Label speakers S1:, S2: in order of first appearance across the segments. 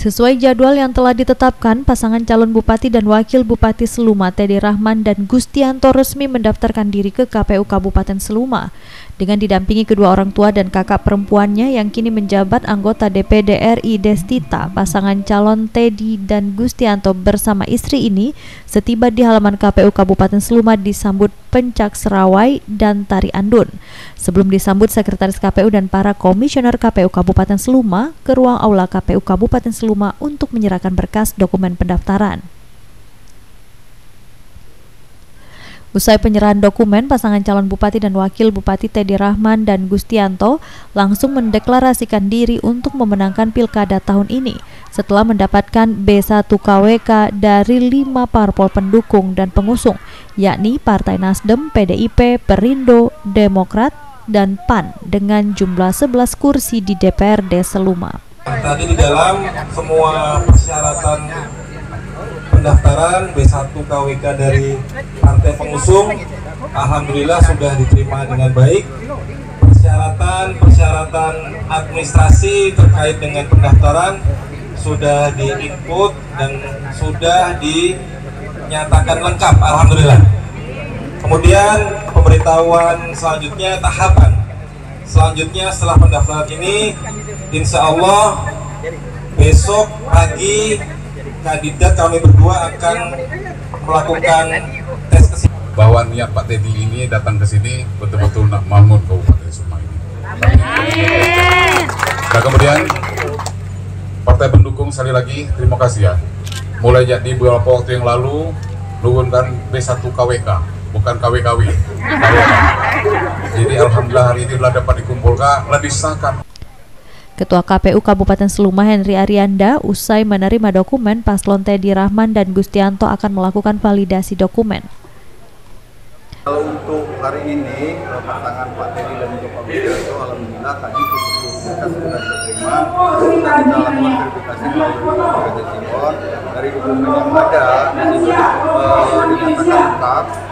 S1: Sesuai jadwal yang telah ditetapkan, pasangan calon bupati dan wakil bupati Seluma Teddy Rahman dan Gustianto resmi mendaftarkan diri ke KPU Kabupaten Seluma dengan didampingi kedua orang tua dan kakak perempuannya yang kini menjabat anggota DPD RI Destita. Pasangan calon Teddy dan Gustianto bersama istri ini setiba di halaman KPU Kabupaten Seluma disambut pencak serawai dan tari andun. Sebelum disambut Sekretaris KPU dan para komisioner KPU Kabupaten Seluma ke ruang aula KPU Kabupaten Seluma untuk menyerahkan berkas dokumen pendaftaran. Usai penyerahan dokumen, pasangan calon bupati dan wakil bupati Teddy Rahman dan Gustianto langsung mendeklarasikan diri untuk memenangkan pilkada tahun ini setelah mendapatkan B1 KWK dari lima parpol pendukung dan pengusung, yakni Partai Nasdem, PDIP, Perindo, Demokrat, dan PAN dengan jumlah 11 kursi di DPRD Seluma.
S2: Tadi di dalam semua persyaratan pendaftaran B1 KWK dari partai pengusung Alhamdulillah sudah diterima dengan baik. Persyaratan-persyaratan administrasi terkait dengan pendaftaran sudah diinput dan sudah dinyatakan lengkap Alhamdulillah. Kemudian pemberitahuan selanjutnya tahapan selanjutnya setelah pendaftaran ini insya Allah besok pagi kandidat kami berdua akan melakukan tes kesehatan.
S3: Bahwa niat Pak Teddy ini datang ke sini betul-betul nak bangun Kabupaten Sumai ini. Dan kemudian partai pendukung sekali lagi terima kasih ya. Mulai jadi beberapa waktu yang lalu nurunkan B1 KWK bukan KWKW. Jadi alhamdulillah hari ini telah dapat dikumpulkan, telah disahkan.
S1: Ketua KPU Kabupaten Seluma Henry Arianda usai menerima dokumen paslon Teddy Rahman dan Gustianto akan melakukan validasi dokumen.
S4: Kalau untuk hari ini pasangan Pak Teddy dan untuk Pak Gustianto alhamdulillah tadi kita sudah diterima kita lakukan verifikasi melalui verifikasi simbol dari dokumen yang ada uh, dinyatakan lengkap dinyatakan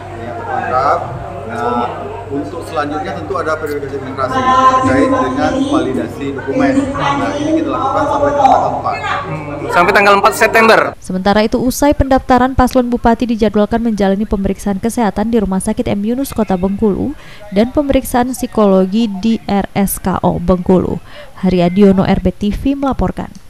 S4: lengkap Nah, untuk selanjutnya tentu ada verifikasi administrasi terkait dengan validasi dokumen. Nah, ini kita lakukan sampai tanggal 4.
S5: Sampai tanggal 4 September.
S1: Sementara itu, usai pendaftaran paslon bupati dijadwalkan menjalani pemeriksaan kesehatan di Rumah Sakit M Yunus Kota Bengkulu dan pemeriksaan psikologi di RSKO Bengkulu. Hari Adiono RBTV melaporkan.